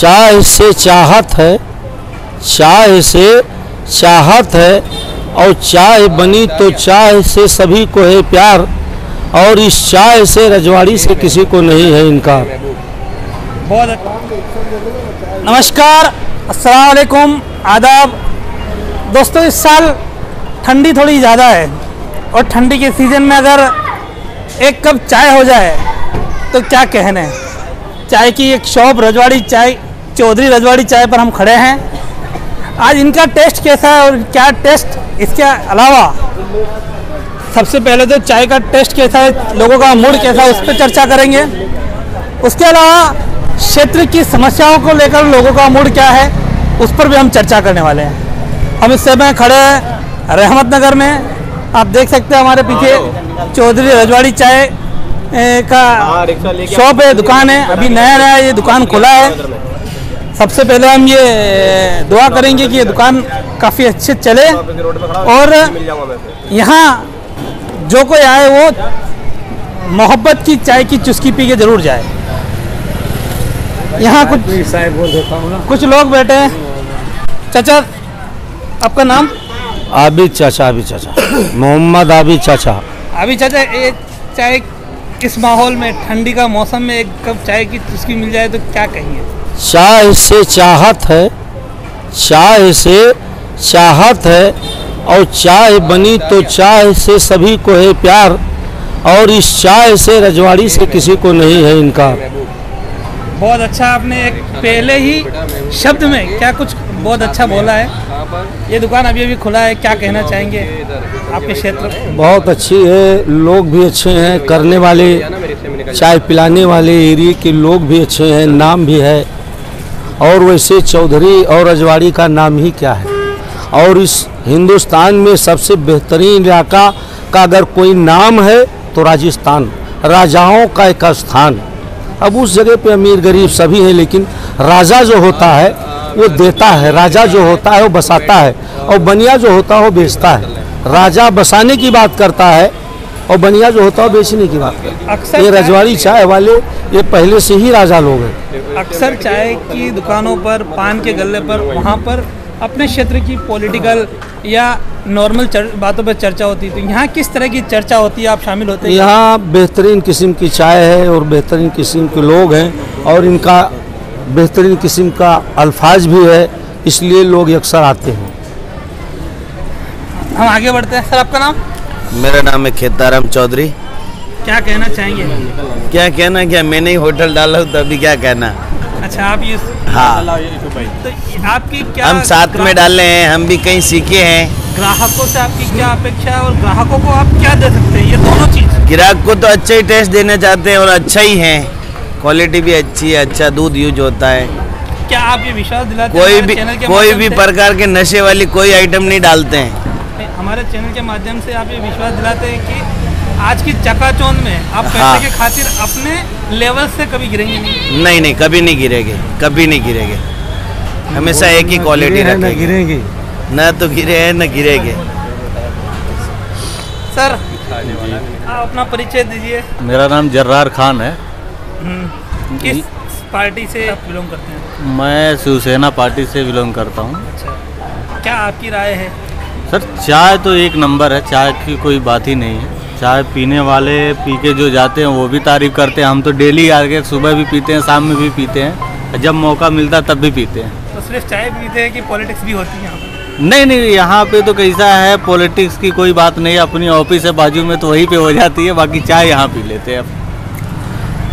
चाय से चाहत है, चाय से चाहत है, और चाय बनी तो चाय से सभी को है प्यार, और इस चाय से रजवाड़ी से किसी को नहीं है इनकार। बहुत अच्छा। नमस्कार असलकुम आदाब। दोस्तों, इस साल ठंडी थोड़ी ज़्यादा है, और ठंडी के सीज़न में अगर एक कप चाय हो जाए तो क्या कहने चाय की एक शॉप रजवाड़ी चाय चौधरी रजवाड़ी चाय पर हम खड़े हैं। आज इनका टेस्ट कैसा है और क्या टेस्ट इसके अलावा? सबसे पहले तो चाय का टेस्ट कैसा है लोगों का मूड कैसा है उस पर चर्चा करेंगे। उसके अलावा क्षेत्र की समस्याओं को लेकर लोगों का मूड क्या है उस पर भी हम चर्चा करने वाले हैं। हम इस समय खड़े हैं रहमत नगर में। आप देख सकते हैं हमारे पीछे चौधरी रजवाड़ी चाय का शॉप है। दुकान है अभी नया नया ये दुकान खुला है। सबसे पहले हम ये दुआ करेंगे कि ये दुकान काफ़ी अच्छे चले और यहाँ जो कोई आए वो मोहब्बत की चाय की चुस्की पी के ज़रूर जाए। यहाँ कुछ कुछ लोग बैठे हैं। चाचा आपका नाम? आबिद चाचा आबिद चाचा। मोहम्मद आबिद चाचा। अभी चाचा ये चाय किस माहौल में ठंडी का मौसम में एक कप चाय की चुस्की मिल जाए तो क्या कहेंगे? चाय से चाहत है चाय से चाहत है और चाय बनी तो चाय से सभी को है प्यार और इस चाय से रजवाड़ी से किसी को नहीं है इनकार। बहुत अच्छा आपने एक पहले ही शब्द में क्या कुछ बहुत अच्छा बोला है। ये दुकान अभी अभी खुला है क्या कहना चाहेंगे आपके क्षेत्र? बहुत अच्छी है लोग भी अच्छे हैं करने वाले चाय पिलाने वाले एरिए के लोग भी अच्छे हैं नाम भी है। और वैसे चौधरी और रजवाड़ी का नाम ही क्या है? और इस हिंदुस्तान में सबसे बेहतरीन इलाका का अगर कोई नाम है तो राजस्थान। राजाओं का एक स्थान। अब उस जगह पे अमीर गरीब सभी हैं, लेकिन राजा जो होता है, वो देता है। राजा जो होता है, वो बसाता है। और बनिया जो होता है, वो बेचता है। राजा बसाने की बात करता है और बनिया जो होता है बेचने की बात अक्सर ये रजवाड़ी चाय वाले ये पहले से ही राजा लोग हैं। अक्सर चाय की दुकानों पर पान के गले पर वहाँ पर अपने क्षेत्र की पॉलिटिकल या नॉर्मल बातों पर चर्चा होती है तो यहाँ किस तरह की चर्चा होती है? आप शामिल होते हैं? यहाँ बेहतरीन किस्म की चाय है और बेहतरीन किस्म के लोग हैं और इनका बेहतरीन किस्म का अल्फाज भी है इसलिए लोग अक्सर आते हैं। हम आगे बढ़ते हैं। सर आपका नाम? मेरा नाम है खेताराम चौधरी। क्या कहना चाहेंगे? क्या कहना क्या मैंने ही होटल डाला हूँ तो अभी क्या कहना? अच्छा आप ये हाँ। तो आपकी क्या हम साथ में डाले हैं हम भी कहीं सीखे हैं। ग्राहकों से आपकी क्या अपेक्षा है और ग्राहकों को आप क्या दे सकते हैं? ये दोनों चीज़। ग्राहक को तो अच्छा ही टेस्ट देना चाहते हैं और अच्छा ही है। क्वालिटी भी अच्छी है अच्छा दूध यूज़ होता है। क्या आप ये विश्वास दिलाते कोई भी कोई भी प्रकार के नशे वाली कोई आइटम नहीं डालते हैं। हमारे चैनल के माध्यम से आप ये विश्वास दिलाते हैं कि आज की चकाचौंध में आप पैसे हाँ। के खातिर अपने लेवल से कभी गिरेंगे नहीं? नहीं नहीं कभी नहीं गिरेगे कभी नहीं गिरेगे। हमेशा एक ही क्वालिटी रखेंगे। गिरेंगे। ना तो गिरे हैं न गिरेगे। सर आप अपना परिचय दीजिए। मेरा नाम जर्रार खान है। हम्म, किस पार्टी से आप बिलोंग करते हैं? मैं शिवसेना पार्टी से बिलोंग करता हूँ। अच्छा क्या आपकी राय है? सर चाय तो एक नंबर है चाय की कोई बात ही नहीं है। चाय पीने वाले पी के जो जाते हैं वो भी तारीफ़ करते हैं। हम तो डेली आके सुबह भी पीते हैं शाम में भी पीते हैं। जब मौका मिलता है तब भी पीते हैं। तो सिर्फ़ चाय पीते हैं कि पॉलिटिक्स भी होती है यहाँ पर नहीं नहीं यहाँ पे तो कैसा है पॉलिटिक्स की कोई बात नहीं है अपनी ऑफ़िस है बाजू में तो वहीं पे हो जाती है बाकी चाय यहाँ पी लेते हैं।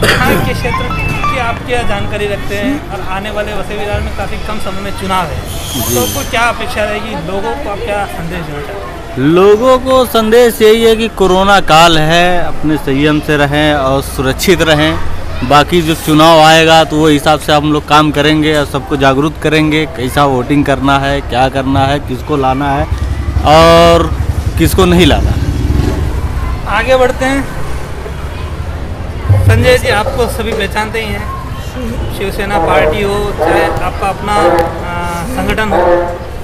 के क्षेत्र आप क्या जानकारी रखते हैं और आने वाले वसई विहार में काफ़ी कम समय में चुनाव है। तो आपको क्या अपेक्षा रहेगी लोगों को आप क्या संदेश देना चाहते हैं? लोगों को संदेश यही है कि कोरोना काल है अपने संयम से रहें और सुरक्षित रहें। बाकी जो चुनाव आएगा तो वो हिसाब से हम लोग काम करेंगे और सबको जागरूक करेंगे कैसा वोटिंग करना है क्या करना है किसको लाना है और किसको नहीं लाना है। आगे बढ़ते हैं। संजय जी आपको सभी पहचानते ही हैं। शिवसेना पार्टी हो, चाहे आपका अपना संगठन हो,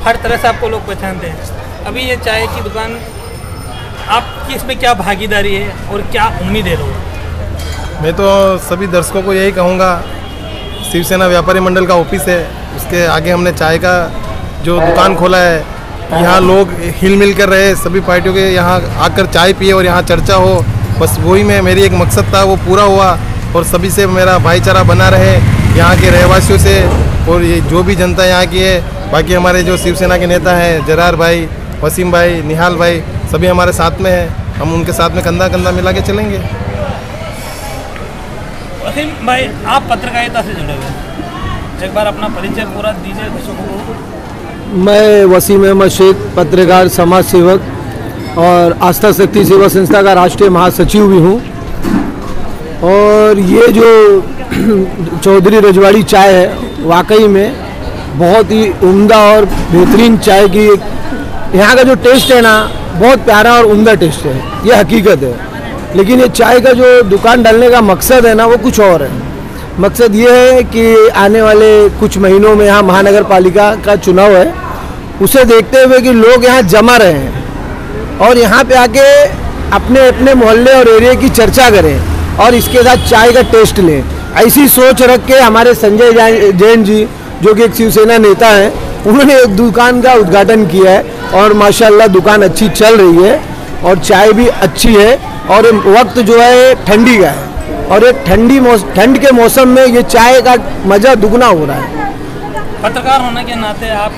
हर तरह से आपको लोग पहचानते हैं। अभी ये चाय की दुकान आपकी इसमें क्या भागीदारी है और क्या उम्मीद है लोगों मैं तो सभी दर्शकों को यही कहूँगा, शिवसेना व्यापारी मंडल का ऑफ़िस है, उसके आगे हमने चाय का जो दुकान खोला है, यहाँ लोग हिल मिल कर रहे सभी पार्टियों के यहाँ आकर चाय पिए और यहाँ चर्चा हो, बस वही में, मेरी एक मकसद था, वो पूरा हुआ। और सभी से मेरा भाईचारा बना रहे यहाँ के रहवासियों से और ये जो भी जनता यहाँ की है बाकी हमारे जो शिवसेना के नेता हैं जरार भाई वसीम भाई निहाल भाई सभी हमारे साथ में हैं। हम उनके साथ में कंधा कंधा मिला के चलेंगे। वसीम भाई आप पत्रकारिता से जुड़े हुए एक बार अपना परिचय पूरा दीजिए दर्शकों को मैं वसीम अहमद शेख पत्रकार समाज सेवक और आस्था शक्ति सेवा संस्था का राष्ट्रीय महासचिव भी हूँ। और ये जो चौधरी रजवाड़ी चाय है, वाकई में बहुत ही उम्दा और बेहतरीन चाय की यहाँ का जो टेस्ट है ना, बहुत प्यारा और उम्दा टेस्ट है। ये हकीकत है। लेकिन ये चाय का जो दुकान डालने का मकसद है ना, वो कुछ और है। मकसद ये है कि आने वाले कुछ महीनों में यहाँ महानगर पालिका का चुनाव है। उसे देखते हुए कि लोग यहाँ जमा रहे हैं और यहाँ पे आके अपने अपने मोहल्ले और एरिया की चर्चा करें। और इसके साथ चाय का टेस्ट लें। ऐसी सोच रख के हमारे संजय जैन जी, जो कि एक शिवसेना नेता हैं, उन्होंने एक दुकान का उद्घाटन किया है और माशाल्लाह दुकान अच्छी चल रही है और चाय भी अच्छी है और वक्त जो है ठंडी का है। और एक ठंडी ठंड के मौसम में ये चाय का मज़ा दुगना हो रहा है। पत्रकार होने के नाते आप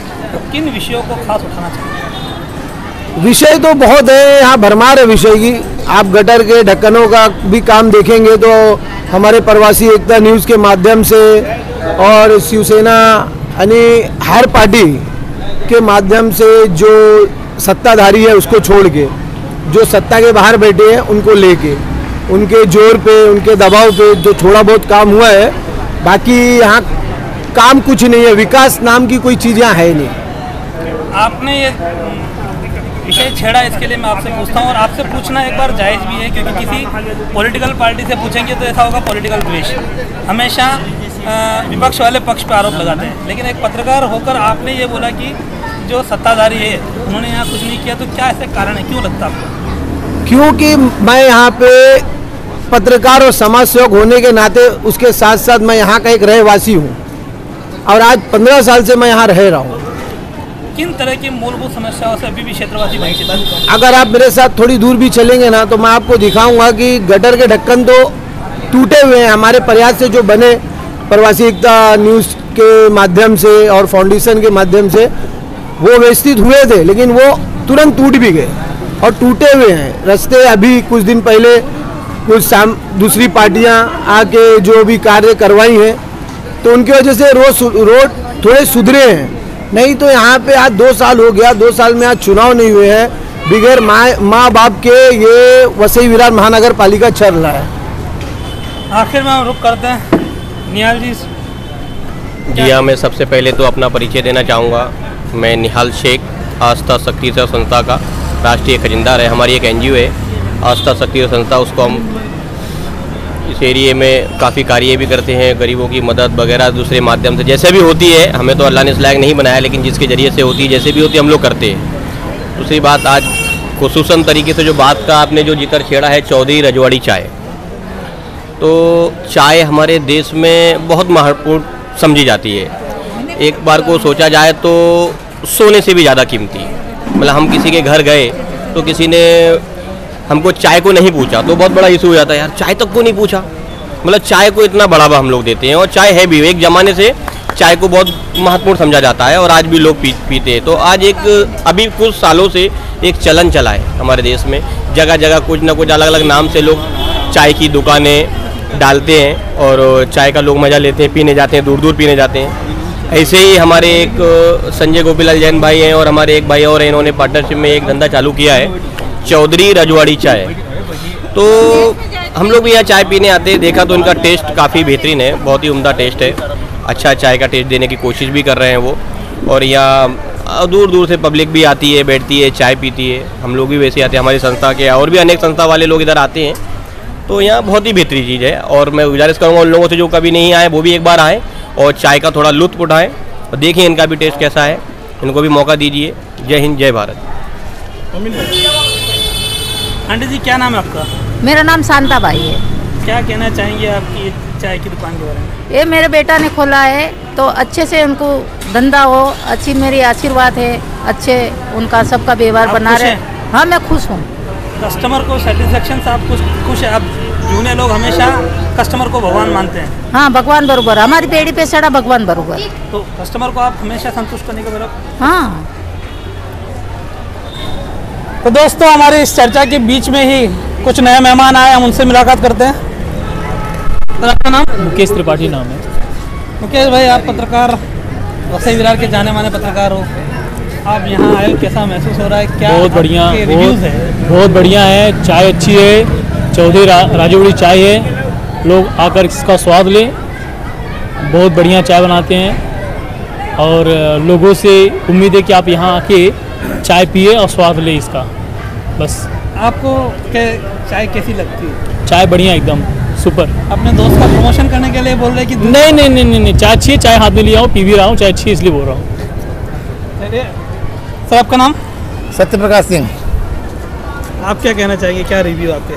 किन विषयों को खास उठाना चाहते हैं? विषय तो बहुत है, यहाँ भरमार है विषय की। आप गटर के ढक्कनों का भी काम देखेंगे तो हमारे प्रवासी एकता न्यूज़ के माध्यम से और शिवसेना यानी हर पार्टी के माध्यम से जो सत्ताधारी है उसको छोड़ के, जो सत्ता के बाहर बैठे हैं उनको लेके, उनके ज़ोर पे, उनके दबाव पे जो थोड़ा बहुत काम हुआ है, बाकी यहाँ काम कुछ नहीं है, विकास नाम की कोई चीज़ यहाँ है नहीं। आपने ये विषय छेड़ा इसके लिए मैं आपसे पूछता हूँ और आपसे पूछना एक बार जायज़ भी है, क्योंकि किसी पॉलिटिकल पार्टी से पूछेंगे तो ऐसा होगा पॉलिटिकल द्वेष। हमेशा विपक्ष वाले पक्ष पर आरोप लगाते हैं। लेकिन एक पत्रकार होकर आपने ये बोला कि जो सत्ताधारी है, उन्होंने यहाँ कुछ नहीं किया तो क्या ऐसे कारण है? क्यों लगता आपको? क्योंकि मैं यहाँ पे पत्रकार और समाज सेवक होने के नाते उसके साथ साथ मैं यहाँ का एक रहवासी हूँ। और आज पंद्रह साल से मैं यहाँ रह रहा हूँ। किन तरह की मूलभूत समस्याओं से अभी भी क्षेत्रवासी वंचित अगर आप मेरे साथ थोड़ी दूर भी चलेंगे ना तो मैं आपको दिखाऊँगा कि गटर के ढक्कन तो टूटे हुए हैं। हमारे प्रयास से जो बने प्रवासी एकता न्यूज़ के माध्यम से और फाउंडेशन के माध्यम से, वो व्यवस्थित हुए थे, लेकिन वो तुरंत टूट भी गए और टूटे हुए हैं। रास्ते अभी कुछ दिन पहले कुछ दूसरी पार्टियाँ आके जो भी कार्य करवाई हैं तो उनकी वजह से सु- रोड थोड़े सुधरे हैं। नहीं तो यहाँ पे आज दो साल हो गया दो साल में आज चुनाव नहीं हुए हैं। बगैर माँ माँ बाप के ये वसई विरार महानगर पालिका चल रहा है। आखिर में हम रुक करते हैं। निहाल जी जी हाँ मैं सबसे पहले तो अपना परिचय देना चाहूँगा। मैं निहाल शेख आस्था शक्ति सेवा संस्था का राष्ट्रीय खजिंदार है। हमारी एक एनजीओ है। आस्था शक्ति सेवा संस्था उसको हम इस एरिए में काफ़ी कार्य भी करते हैं, गरीबों की मदद वगैरह दूसरे माध्यम से, जैसे भी होती है, हमें तो अल्लाह ने इस लायक नहीं बनाया, लेकिन जिसके ज़रिए से होती है, जैसे भी होती है, हम लोग करते हैं। दूसरी बात, आज खसूस तरीके से जो बात का आपने जो ज़िक्र छेड़ा है, चौधरी रजवाड़ी चाय। तो चाय हमारे देश में बहुत महत्वपूर्ण समझी जाती है। एक बार को सोचा जाए तो सोने से भी ज़्यादा कीमती। मतलब हम किसी के घर गए तो किसी ने हमको चाय को नहीं पूछा तो बहुत बड़ा इशू हो जाता है यार। चाय तक को नहीं पूछा। मतलब चाय को इतना बढ़ावा हम लोग देते हैं, और चाय है भी। एक ज़माने से चाय को बहुत महत्वपूर्ण समझा जाता है, और आज भी लोग पी, पीते हैं। तो आज एक, अभी कुछ सालों से एक चलन चला है हमारे देश में। जगह जगह कुछ ना कुछ अलग अलग नाम से लोग चाय की दुकानें डालते हैं, और चाय का लोग मज़ा लेते हैं, पीने जाते हैं दूर दूर पीने जाते हैं। ऐसे ही हमारे एक संजय गोपीलाल जैन भाई हैं, और हमारे एक भाई और हैं, इन्होंने पार्टनरशिप में एक धंधा चालू किया है। चौधरी रजवाड़ी चाय। तो हम लोग भी यहाँ चाय पीने आते हैं। देखा तो इनका टेस्ट काफ़ी बेहतरीन है, बहुत ही उम्दा टेस्ट है। अच्छा चाय का टेस्ट देने की कोशिश भी कर रहे हैं वो। और यहाँ दूर दूर से पब्लिक भी आती है, बैठती है, चाय पीती है। हम लोग भी वैसे आते हैं, हमारी संस्था के और भी अनेक संस्था वाले लोग इधर आते हैं। तो यहाँ बहुत ही बेहतरीन चीज़ है और मैं गुजारिश करूँगा उन लोगों से जो कभी नहीं आए, वो भी एक बार आएँ और चाय का थोड़ा लुत्फ उठाएँ और देखिए इनका भी टेस्ट कैसा है। इनको भी मौका दीजिए। जय हिंद, जय भारत। आंटी जी क्या नाम है आपका? मेरा नाम शांता बाई है। क्या कहना चाहेंगे आपकी चाय की दुकान के बारे में? ये मेरे बेटा ने खोला है तो अच्छे से उनको धंधा हो अच्छी मेरी आशीर्वाद है अच्छे उनका सबका व्यवहार बना रहे। हाँ? मैं खुश हूँ। कस्टमर को सेटिस्फेक्शन से आप खुश खुश है? आप जूने लोग हमेशा कस्टमर को भगवान मानते हैं। हाँ भगवान बरोबर। हमारी पेड़ी पे सड़ा भगवान बरूबर। तो कस्टमर को आप हमेशा संतुष्ट करने के बराबर? हाँ। तो दोस्तों हमारी इस चर्चा के बीच में ही कुछ नए मेहमान आए हम उनसे मुलाकात करते हैं। सर आपका नाम? मुकेश त्रिपाठी नाम है। मुकेश भाई आप पत्रकार वसई विरार के जाने माने पत्रकार हो। आप यहाँ आए कैसा महसूस हो रहा है? क्या बहुत बढ़िया बहुत बहुत बढ़िया है। चाय अच्छी है चौधरी रा, राजूड़ी चाय है। लोग आकर इसका स्वाद लें। बहुत बढ़िया चाय बनाते हैं। और लोगों से उम्मीद है कि आप यहाँ आके चाय पिए और स्वाद ले इसका बस। आपको के चाय कैसी लगती है? चाय बढ़िया एकदम सुपर। अपने दोस्त का प्रमोशन करने के लिए बोल रहे हैं कि नहीं नहीं नहीं नहीं नहीं चाय अच्छी है चाय हाथ में लिया हूँ पी भी रहा हूँ चाय अच्छी है इसलिए बोल रहा हूँ। सर आपका नाम? सत्य प्रकाश सिंह। आप क्या कहना चाहेंगे? क्या रिव्यू आपके?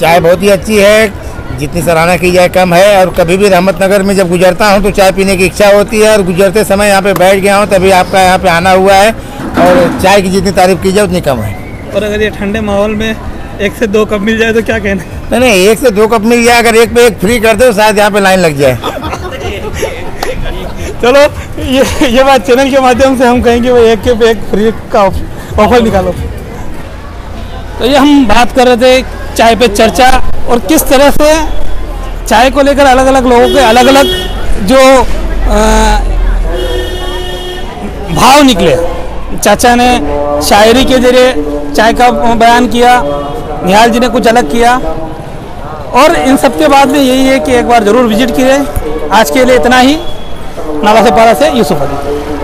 चाय बहुत ही अच्छी है जितनी सराहना की जाए कम है और कभी भी रहमत नगर में जब गुजरता हूँ तो चाय पीने की इच्छा होती है और गुजरते समय यहाँ पे बैठ गया हूँ तभी आपका यहाँ पे आना हुआ है और चाय की जितनी तारीफ़ की जाए उतनी कम है। और अगर ये ठंडे माहौल में एक से दो कप मिल जाए तो क्या कहना? नहीं नहीं एक से दो कप मिल जाए अगर एक पे एक फ्री कर दो शायद यहाँ पे लाइन लग जाए। चलो ये ये बात चैनल के माध्यम से हम कहेंगे वो एक के पे एक फ्री का ऑफ़र निकालो। तो ये हम बात कर रहे थे चाय पे चर्चा। और किस तरह से चाय को लेकर अलग अलग लोगों के अलग अलग जो अ, भाव निकले। चाचा ने शायरी के ज़रिए चाय का बयान किया निहाल जी ने कुछ अलग किया। और इन सब के बाद में यही है कि एक बार ज़रूर विज़िट किए। आज के लिए इतना ही। नाला से पारा से यूसुफ अली।